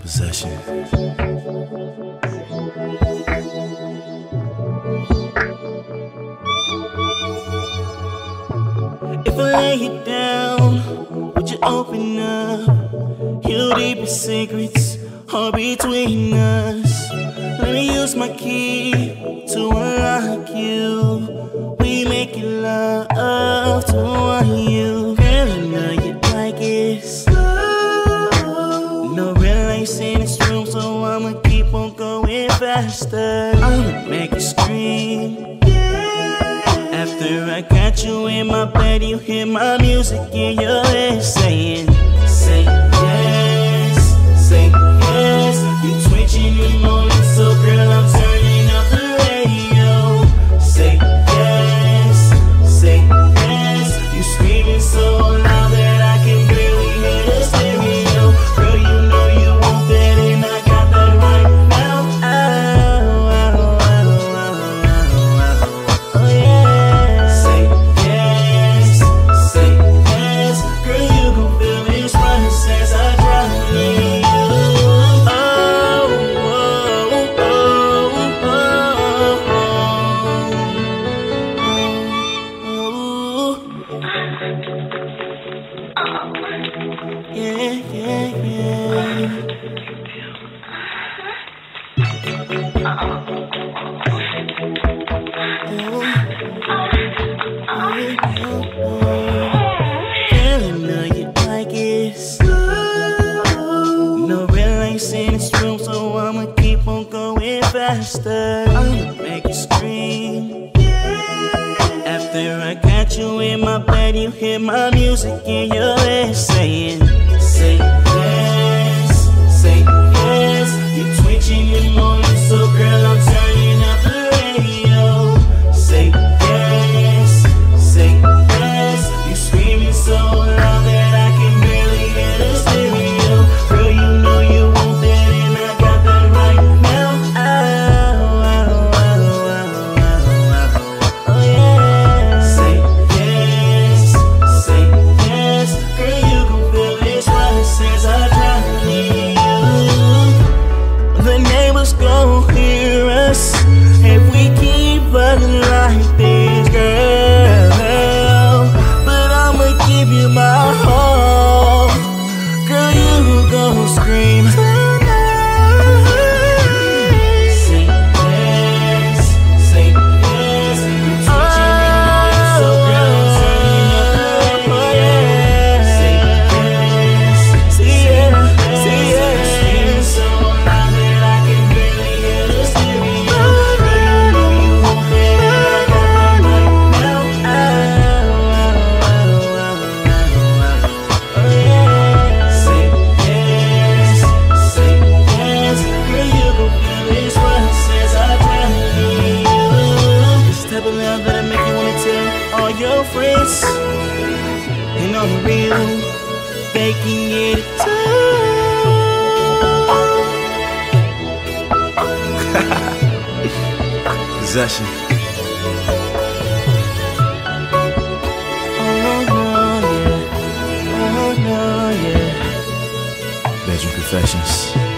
Possession. If I lay you down, would you open up? Your deepest secrets are between us. Let me use my key to unlock you. We make it love to want you. Girl, I know you like it. slow. No relax in this room, so I'ma keep on going faster. I'ma make you scream. After I got you in my bed, you hear my music in your head saying, Say Yeah, yeah, yeah. Girl, I know you like it. No relax in this room, so I'ma keep on going faster. I'ma make you scream. After I got you in my bed, you hear my music in your head saying, The neighbors gon' your friends. And on the real, they can get it Possession. Oh no, yeah. Oh no, yeah. Bedroom Confessions.